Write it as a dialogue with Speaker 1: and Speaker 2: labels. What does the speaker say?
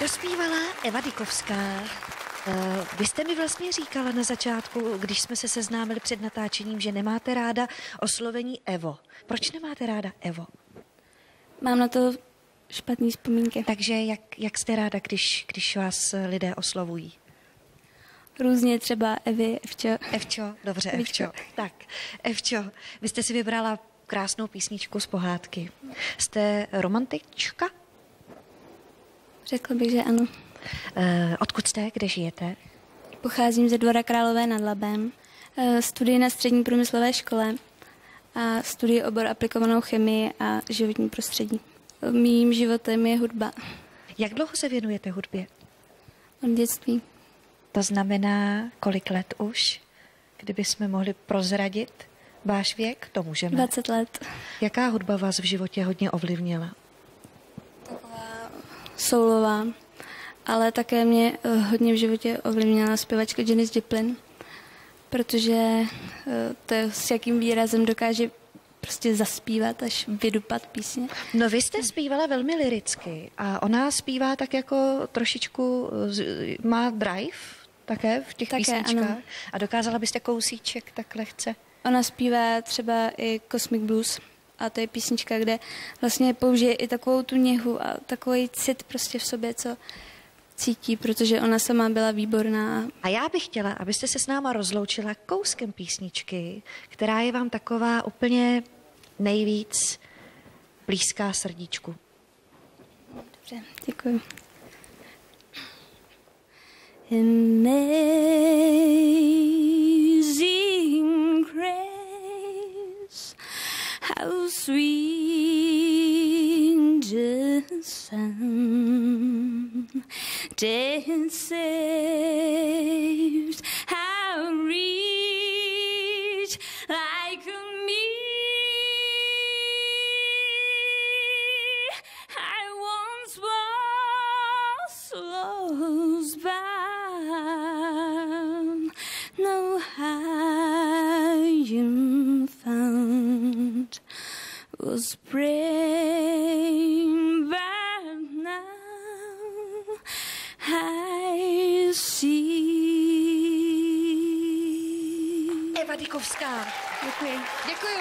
Speaker 1: Dospívala Eva Dikovská. Eh, Vy jste mi vlastně říkala na začátku, když jsme se seznámili před natáčením, že nemáte ráda oslovení Evo. Proč nemáte ráda Evo?
Speaker 2: Mám na to špatné vzpomínky.
Speaker 1: Takže jak, jak jste ráda, když, když vás lidé oslovují?
Speaker 2: Různě třeba Evy, Evčo.
Speaker 1: Evčo, dobře,
Speaker 2: Evičko.
Speaker 1: Evčo. Tak, Evčo, vy jste si vybrala krásnou písničku z pohádky. Jste romantička?
Speaker 2: Řekl bych, že ano.
Speaker 1: Eh, Odkud jste, kde žijete?
Speaker 2: Pocházím ze Dvora Králové nad Labem. Eh, Studuji na střední průmyslové škole a studuji obor aplikovanou chemii a životní prostředí. Mým životem je hudba
Speaker 1: Jak dlouho se věnujete hudbě?
Speaker 2: od dětství.
Speaker 1: To znamená, kolik let už? Kdyby jsme mohli prozradit váš věk, to můžeme.
Speaker 2: 20 let.
Speaker 1: Jaká hudba vás v životě hodně ovlivnila?
Speaker 2: Soulová. Ale také mě eh, hodně v životě ovlivnila zpěvačka Janis Joplin, protože eh, to je s jakým výrazem dokáže prostě zaspívat až vydupat písně.
Speaker 1: No vy jste zpívala velmi liricky a ona zpívá tak jako trošičku, z- má drive také v těch
Speaker 2: Také,
Speaker 1: písničkách
Speaker 2: ano.
Speaker 1: a dokázala byste kousíček tak lehce?
Speaker 2: Ona zpívá třeba i Cosmic Blues a to je písnička, kde vlastně použije i takovou tu něhu a takový cit prostě v sobě, co cítí, protože ona sama byla výborná.
Speaker 1: A já bych chtěla, abyste se s náma rozloučila kouskem písničky, která je vám taková úplně nejvíc blízká srdíčku.
Speaker 2: Dobře, děkuji. How sweet the sound that was praying, but now I see.
Speaker 1: Eva Dikovská.
Speaker 2: Děkuji.
Speaker 1: Děkuji.